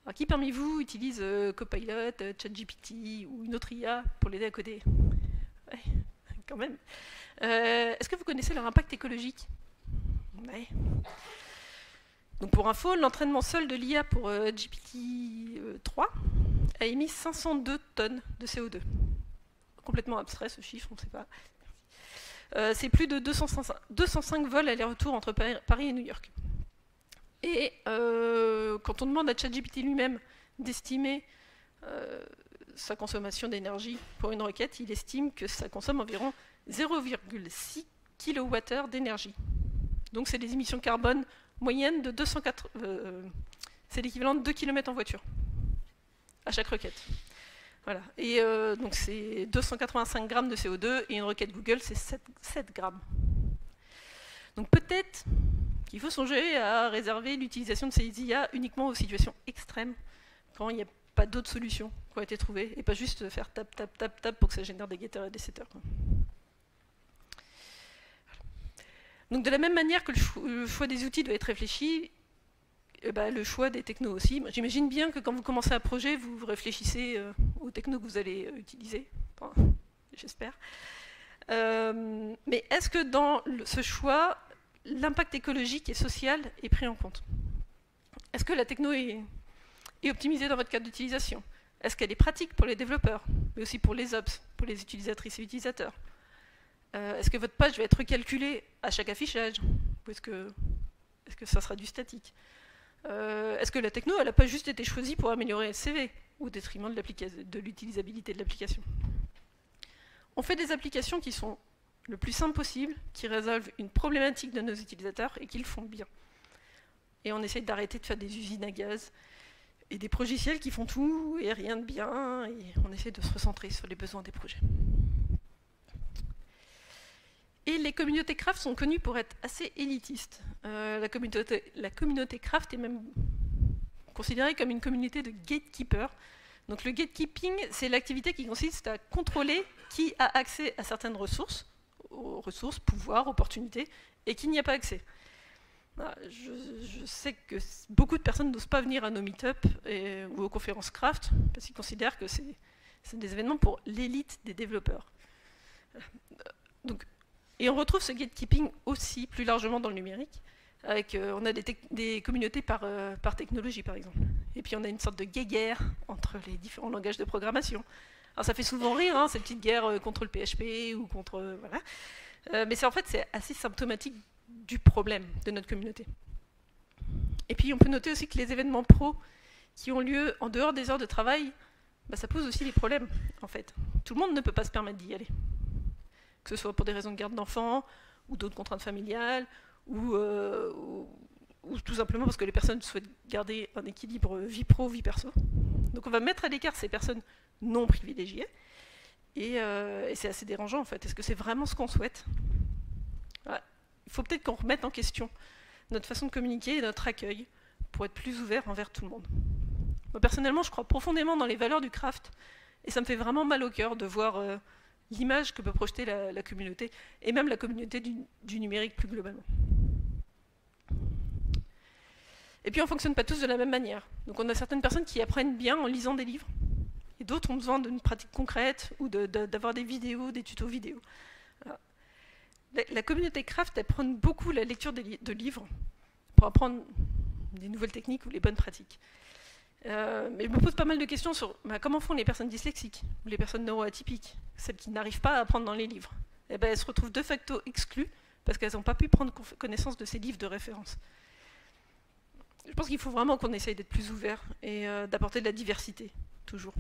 Speaker 1: Alors, qui parmi vous utilise euh, Copilot, ChatGPT ou une autre IA pour l'aider à coder? Ouais, quand même. Est-ce que vous connaissez leur impact écologique? Ouais. Donc pour info, l'entraînement seul de l'IA pour GPT-3 a émis 502 tonnes de CO2. Complètement abstrait ce chiffre, on ne sait pas. Euh, c'est plus de 205, vols aller-retour entre Paris et New York. Et euh, quand on demande à ChatGPT lui-même d'estimer euh, sa consommation d'énergie pour une requête, il estime que ça consomme environ 0,6 kWh d'énergie. Donc c'est des émissions carbone moyennes de 204. c'est l'équivalent de 2 km en voiture à chaque requête. Voilà. Et euh, donc c'est 285 grammes de CO2 et une requête Google c'est 7, grammes. Donc peut-être qu'il faut songer à réserver l'utilisation de ces IA uniquement aux situations extrêmes, quand il n'y a pas d'autres solutions qui ont été trouvées, et pas juste faire tap, tap, tap, tap pour que ça génère des getters et des setters. Donc de la même manière que le choix des outils doit être réfléchi, eh ben, le choix des technos aussi. J'imagine bien que quand vous commencez un projet, vous réfléchissez euh, aux technos que vous allez euh, utiliser. J'espère. Euh, mais est-ce que dans ce choix, l'impact écologique et social est pris en compte? Est-ce que la techno est, optimisée dans votre cadre d'utilisation? Est-ce qu'elle est pratique pour les développeurs, mais aussi pour les ops, pour les utilisatrices et utilisateurs? Est-ce que votre page va être recalculée à chaque affichage? Ou est-ce que, est -ce que ça sera du statique? Euh, est-ce que la techno, n'a pas juste été choisie pour améliorer le CV au détriment de l'utilisabilité de l'application? On fait des applications qui sont le plus simples possible, qui résolvent une problématique de nos utilisateurs et qui le font bien. Et on essaye d'arrêter de faire des usines à gaz et des progiciels qui font tout et rien de bien, et on essaie de se recentrer sur les besoins des projets. Et les communautés craft sont connues pour être assez élitistes. Euh, la, communauté, craft est même considérée comme une communauté de gatekeepers. Donc le gatekeeping, c'est l'activité qui consiste à contrôler qui a accès à certaines ressources, ressources, pouvoirs, opportunités, et qui n'y a pas accès. Ah, je, sais que beaucoup de personnes n'osent pas venir à nos meet-up ou aux conférences craft parce qu'ils considèrent que c'est des événements pour l'élite des développeurs. Donc et on retrouve ce gatekeeping aussi plus largement dans le numérique. Avec, euh, on a des, communautés par, euh, par, technologie, par exemple. Et puis on a une sorte de guerre entre les différents langages de programmation. Alors ça fait souvent rire, hein, ces petites guerres euh, contre le PHP ou contre... voilà. mais en fait, c'est assez symptomatique du problème de notre communauté. Et puis on peut noter aussi que les événements pro qui ont lieu en dehors des heures de travail, bah, ça pose aussi des problèmes, en fait. Tout le monde ne peut pas se permettre d'y aller que ce soit pour des raisons de garde d'enfants, ou d'autres contraintes familiales, euh, ou, tout simplement parce que les personnes souhaitent garder un équilibre vie pro, vie perso. Donc on va mettre à l'écart ces personnes non privilégiées, et, euh, c'est assez dérangeant en fait. Est-ce que c'est vraiment ce qu'on souhaite? Il faut peut-être qu'on remette en question notre façon de communiquer et notre accueil pour être plus ouvert envers tout le monde. Moi, personnellement, je crois profondément dans les valeurs du craft, et ça me fait vraiment mal au cœur de voir... Euh, l'image que peut projeter la, communauté, et même la communauté du, numérique plus globalement. Et puis on ne fonctionne pas tous de la même manière. Donc on a certaines personnes qui apprennent bien en lisant des livres, et d'autres ont besoin d'une pratique concrète ou d'avoir des vidéos, des tutos vidéo. La, communauté craft, prône beaucoup la lecture de livres pour apprendre des nouvelles techniques ou les bonnes pratiques. Euh, mais je me pose pas mal de questions sur bah, comment font les personnes dyslexiques ou les personnes neuroatypiques, celles qui n'arrivent pas à apprendre dans les livres? Eh ben, elles se retrouvent de facto exclues parce qu'elles n'ont pas pu prendre connaissance de ces livres de référence. Je pense qu'il faut vraiment qu'on essaye d'être plus ouvert et euh, d'apporter de la diversité, toujours,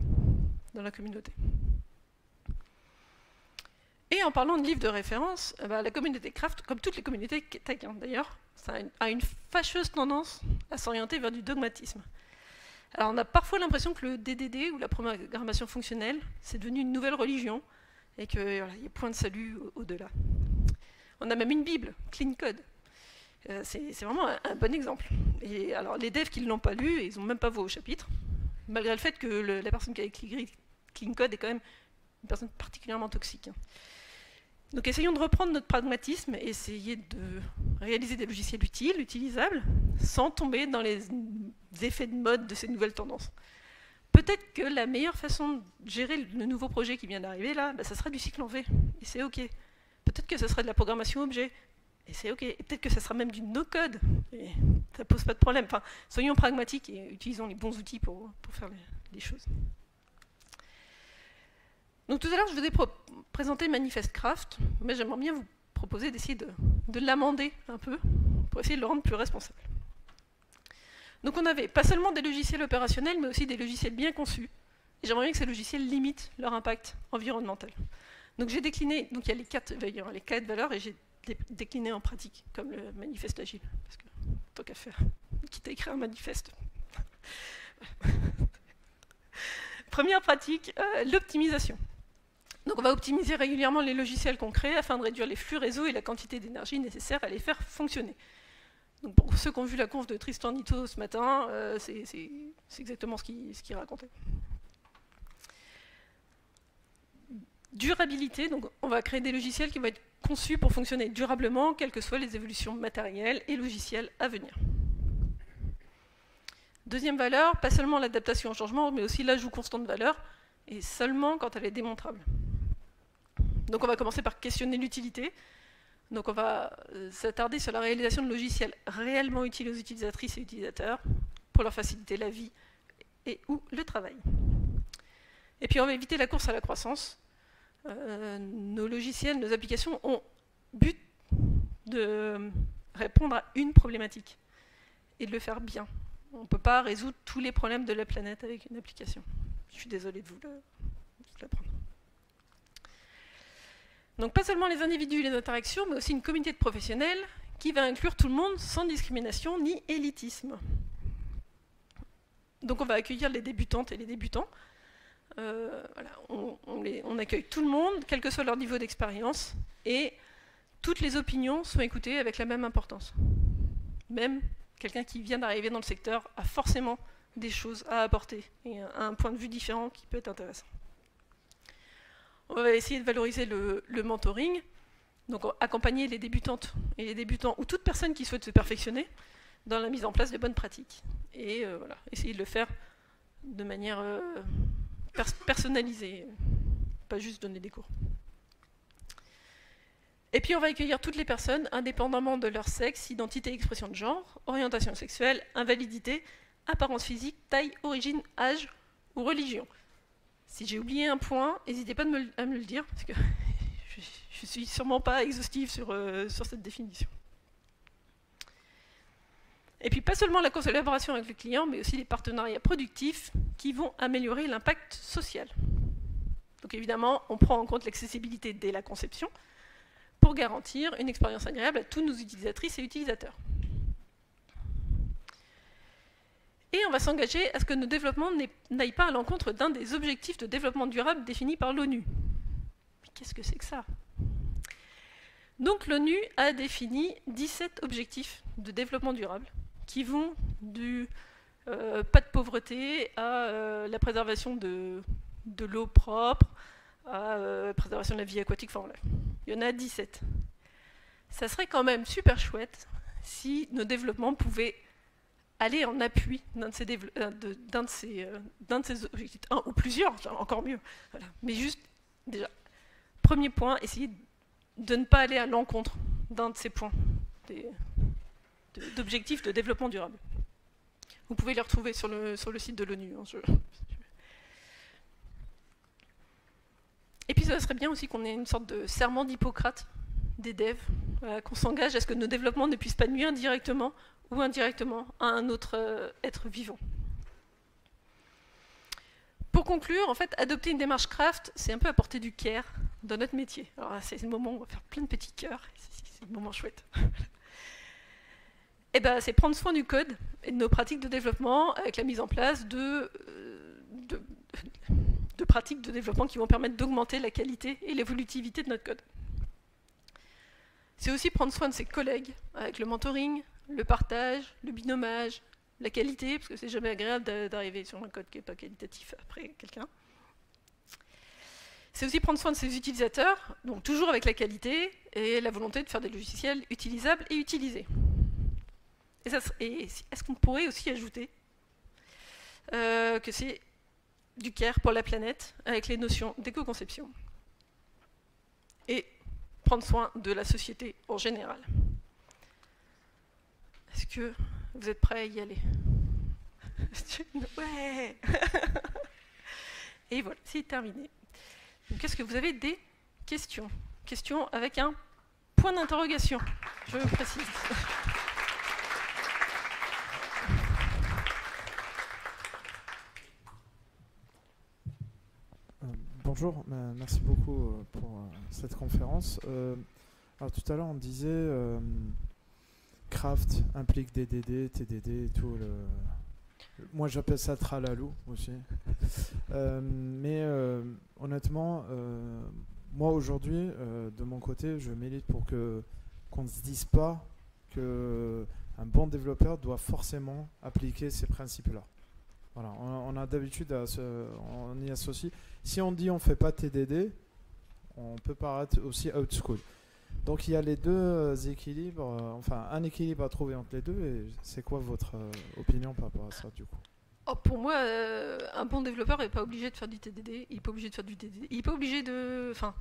Speaker 1: dans la communauté. Et en parlant de livres de référence, eh ben, la communauté craft, comme toutes les communautés tech hein, d'ailleurs, a une fâcheuse tendance à s'orienter vers du dogmatisme. Alors on a parfois l'impression que le DDD ou la programmation fonctionnelle, c'est devenu une nouvelle religion et qu'il y a point de salut au-delà. On a même une Bible, Clean Code. Euh, c'est vraiment un, bon exemple. Et alors les devs qui ne l'ont pas lu, ils n'ont même pas vu au chapitre, malgré le fait que la personne qui a écrit Clean Code est quand même une personne particulièrement toxique. Donc essayons de reprendre notre pragmatisme et essayer de réaliser des logiciels utiles, utilisables, sans tomber dans les effets de mode de ces nouvelles tendances. Peut-être que la meilleure façon de gérer le nouveau projet qui vient d'arriver là, bah, ça sera du cycle en V, et c'est OK. Peut-être que ce sera de la programmation objet, et c'est OK. Peut-être que ça sera même du no-code, et ça pose pas de problème. Enfin, soyons pragmatiques et utilisons les bons outils pour, faire les choses. Donc tout à l'heure, je vous ai présenté Manifest Craft, mais j'aimerais bien vous proposer d'essayer de, l'amender un peu pour essayer de le rendre plus responsable. Donc on avait pas seulement des logiciels opérationnels, mais aussi des logiciels bien conçus. J'aimerais bien que ces logiciels limitent leur impact environnemental. Donc j'ai décliné, donc il y a les quatre, quatre valeurs, et j'ai décliné en pratique, comme le manifeste agile. Parce que tant qu'à faire, quitte à écrire un manifeste. Première pratique, euh, l'optimisation. Donc on va optimiser régulièrement les logiciels qu'on crée afin de réduire les flux réseau et la quantité d'énergie nécessaire à les faire fonctionner. Donc pour ceux qui ont vu la conf de Tristan Nito ce matin, euh, c'est exactement ce qu'il racontait. Durabilité, donc on va créer des logiciels qui vont être conçus pour fonctionner durablement, quelles que soient les évolutions matérielles et logicielles à venir. Deuxième valeur, pas seulement l'adaptation au changement, mais aussi l'ajout constant de valeur, et seulement quand elle est démontrable. Donc on va commencer par questionner l'utilité. Donc on va euh, s'attarder sur la réalisation de logiciels réellement utiles aux utilisatrices et utilisateurs pour leur faciliter la vie et ou le travail. Et puis on va éviter la course à la croissance. Euh, nos logiciels, nos applications ont but de répondre à une problématique et de le faire bien. On ne peut pas résoudre tous les problèmes de la planète avec une application. Je suis désolée de vous l'apprendre. Donc pas seulement les individus et les interactions, mais aussi une communauté de professionnels qui va inclure tout le monde sans discrimination ni élitisme. Donc on va accueillir les débutantes et les débutants. Euh, on, accueille tout le monde, quel que soit leur niveau d'expérience, et toutes les opinions sont écoutées avec la même importance. Même quelqu'un qui vient d'arriver dans le secteur a forcément des choses à apporter et un point de vue différent qui peut être intéressant. On va essayer de valoriser le, mentoring, donc accompagner les débutantes et les débutants ou toute personne qui souhaite se perfectionner dans la mise en place de bonnes pratiques. Et euh, voilà, essayer de le faire de manière euh, personnalisée, pas juste donner des cours. Et puis on va accueillir toutes les personnes, indépendamment de leur sexe, identité, expression de genre, orientation sexuelle, invalidité, apparence physique, taille, origine, âge ou religion. Si j'ai oublié un point, n'hésitez pas à me le dire, parce que je ne suis sûrement pas exhaustive sur, euh, sur cette définition. Et puis pas seulement la collaboration avec le client, mais aussi les partenariats productifs qui vont améliorer l'impact social. Donc évidemment, on prend en compte l'accessibilité dès la conception pour garantir une expérience agréable à tous nos utilisatrices et utilisateurs. Et on va s'engager à ce que nos développements n'aillent pas à l'encontre d'un des objectifs de développement durable définis par l'ONU. Mais qu'est-ce que c'est que ça? Donc l'ONU a défini 17 objectifs de développement durable qui vont du euh, pas de pauvreté à euh, la préservation de, l'eau propre, à euh, la préservation de la vie aquatique, enfin il y en a 17. Ça serait quand même super chouette si nos développements pouvaient aller en appui d'un de ces, euh, d'un de ces, euh, de ces objectifs, un ou plusieurs, encore mieux. Mais juste, déjà, premier point, essayer de ne pas aller à l'encontre d'un de ces points d'objectifs de développement durable. Vous pouvez les retrouver sur le, sur le site de l'ONU. Hein, Et puis ça serait bien aussi qu'on ait une sorte de serment d'Hippocrate des devs, qu'on s'engage à ce que nos développements ne puissent pas nuire directement ou indirectement à un autre euh, être vivant. Pour conclure, en fait, adopter une démarche craft, c'est un peu apporter du care dans notre métier. Alors c'est le moment où on va faire plein de petits cœurs, c'est le moment chouette. Et eh ben, c'est prendre soin du code et de nos pratiques de développement avec la mise en place euh, de, de pratiques de développement qui vont permettre d'augmenter la qualité et l'évolutivité de notre code. C'est aussi prendre soin de ses collègues avec le mentoring, le partage, le binomage, la qualité, parce que c'est jamais agréable d'arriver sur un code qui n'est pas qualitatif après quelqu'un. c'est aussi prendre soin de ses utilisateurs, donc toujours avec la qualité et la volonté de faire des logiciels utilisables et utilisés. Et, est-ce qu'on pourrait aussi ajouter euh, que c'est du care pour la planète avec les notions d'éco-conception et prendre soin de la société en général? Est-ce que vous êtes prêts à y aller? Ouais Et voilà, c'est terminé. Donc, est-ce que vous avez des questions? Questions avec un point d'interrogation, je précise.
Speaker 2: Euh, bonjour, merci beaucoup euh, pour euh, cette conférence. alors tout à l'heure on disait Craft implique DDD, TDD et tout. Le... Moi j'appelle ça tralalou aussi. mais honnêtement, moi aujourd'hui, de mon côté, je milite pour que qu'on ne se dise pas que un bon développeur doit forcément appliquer ces principes-là. Voilà, on, a d'habitude, on y associe. Si on dit on fait pas TDD, on peut paraître aussi out school. Donc il y a les deux équilibres, euh, enfin un équilibre à trouver entre les deux. Et c'est quoi votre euh, opinion par rapport à ça du coup?
Speaker 1: Oh, Pour moi, euh, un bon développeur n'est pas obligé de faire du TDD. Il n'est pas obligé de faire du TDD. Il n'est pas obligé de, enfin,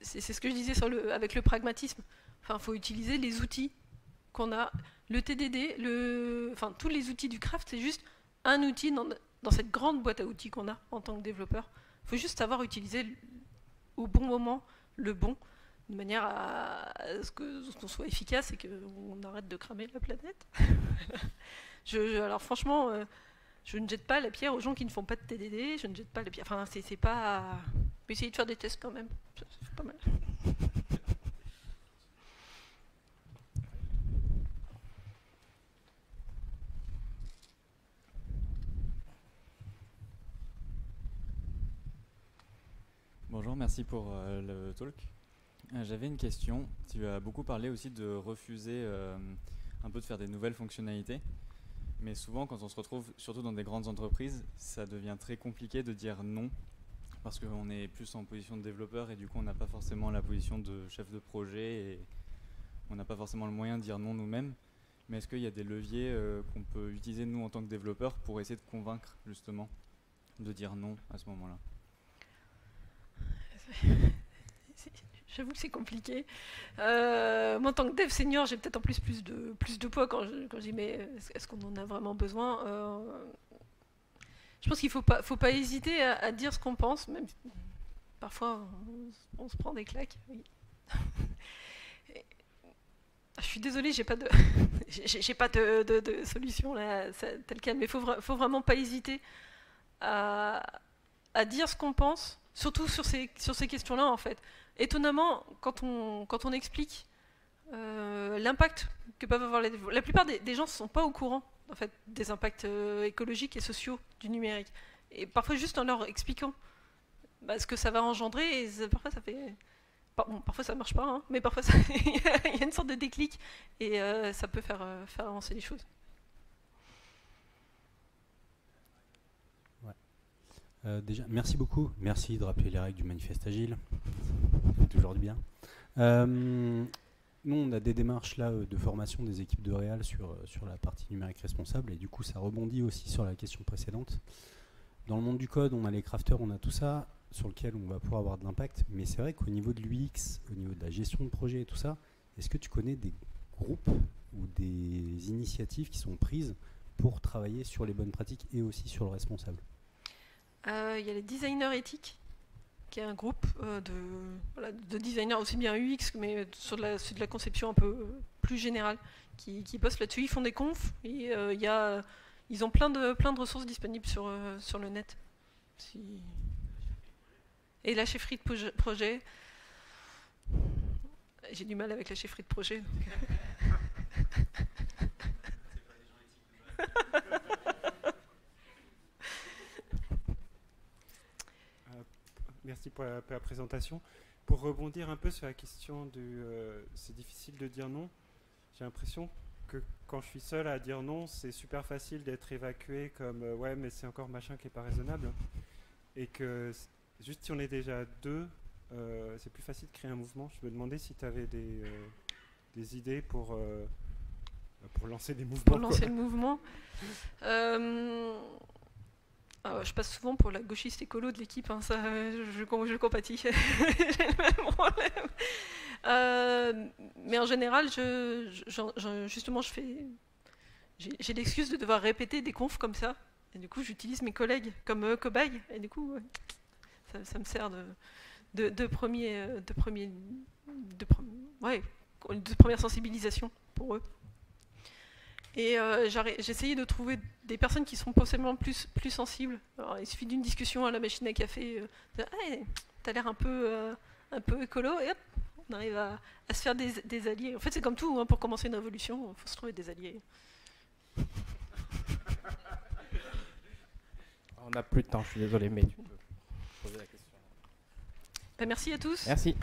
Speaker 1: c'est ce que je disais avec le pragmatisme. Enfin, faut utiliser les outils qu'on a. Le TDD, le, enfin tous les outils du craft, c'est juste un outil dans, dans cette grande boîte à outils qu'on a en tant que développeur. Il faut juste savoir utiliser au bon moment le bon, de manière à, ce qu'on soit efficace et qu'on arrête de cramer la planète. alors franchement, euh, je ne jette pas la pierre aux gens qui ne font pas de TDD, je ne jette pas la pierre. Enfin, c'est pas... essayer de faire des tests quand même, c'est pas mal.
Speaker 3: Bonjour, merci pour euh, le talk. Euh, j'avais une question. Tu as beaucoup parlé aussi de refuser euh, un peu de faire des nouvelles fonctionnalités. Mais souvent, quand on se retrouve, surtout dans des grandes entreprises, ça devient très compliqué de dire non. Parce qu'on est plus en position de développeur et du coup, on n'a pas forcément la position de chef de projet et on n'a pas forcément le moyen de dire non nous-mêmes. Mais est-ce qu'il y a des leviers qu'on peut utiliser nous en tant que développeurs pour essayer de convaincre justement de dire non à ce moment-là?
Speaker 1: J'avoue que c'est compliqué. Euh, moi, en tant que dev senior, j'ai peut-être en plus plus de, plus de poids quand je, quand dis mais est-ce qu'on en a vraiment besoin euh, Je pense qu'il ne faut pas, faut pas hésiter à, dire ce qu'on pense, même parfois on, se prend des claques. je suis désolée, j'ai pas de, j'ai pas de, de, solution là, tel quel, mais faut, faut vraiment pas hésiter à, à dire ce qu'on pense Surtout sur ces, sur ces questions-là, en fait. Étonnamment, quand on, quand on explique euh, l'impact que peuvent avoir les... La plupart des, gens ne sont pas au courant, en fait, des impacts euh, écologiques et sociaux du numérique. Et parfois, juste en leur expliquant bah, ce que ça va engendrer, parfois ça fait... Ça marche pas, hein, mais parfois il y a une sorte de déclic, et euh, ça peut faire, faire avancer les choses.
Speaker 4: Merci beaucoup. Merci de rappeler les règles du manifeste agile. Toujours du bien. Euh, nous, on a des démarches là euh, de formation des équipes de Réal sur, sur la partie numérique responsable et du coup, ça rebondit aussi sur la question précédente. Dans le monde du code, on a les crafters, on a tout ça sur lequel on va pouvoir avoir de l'impact. Mais c'est vrai qu'au niveau de l'UX, au niveau de la gestion de projet et tout ça, est-ce que tu connais des groupes ou des initiatives qui sont prises pour travailler sur les bonnes pratiques et aussi sur le responsable?
Speaker 1: Euh, il y a les designers éthiques, qui est un groupe euh, de, designers aussi bien UX, mais sur de la, de la conception un peu plus générale, qui, qui bossent là-dessus. Ils font des confs, et euh, y a, ils ont plein de, plein de ressources disponibles sur, sur le net. Et la chefferie de projet. J'ai du mal avec la chefferie de projet.
Speaker 5: Merci pour la, présentation. Pour rebondir un peu sur la question du euh, c'est difficile de dire non, j'ai l'impression que quand je suis seul à dire non, c'est super facile d'être évacué comme euh, ouais, mais c'est encore machin qui n'est pas raisonnable. Et que Juste si on est déjà deux, euh, c'est plus facile de créer un mouvement. Je me demandais si tu avais des, des idées pour, pour lancer des mouvements.
Speaker 1: pour
Speaker 5: quoi.
Speaker 1: lancer le mouvement. Ah, je passe souvent pour la gauchiste écolo de l'équipe, hein, ça, je, je compatis. J'ai le même problème. Euh, mais en général, justement, je fais, j'ai l'excuse de devoir répéter des confs comme ça. Et du coup, j'utilise mes collègues comme euh, cobayes. Et du coup, ça, me sert de, de, premier, euh, de premier, de, ouais, de première sensibilisation pour eux. Et euh, j'ai essayé de trouver des personnes qui sont possiblement plus, plus sensibles. Alors, il suffit d'une discussion à la machine à café. Euh, Hey, t'as l'air un peu, euh, un peu écolo, et hop, on arrive à, à se faire des, des alliés. En fait, c'est comme tout, hein, pour commencer une révolution, il faut se trouver des alliés.
Speaker 6: On n'a plus de temps, je suis désolé, mais tu peux poser la question.
Speaker 1: Ben, merci à tous.
Speaker 6: Merci.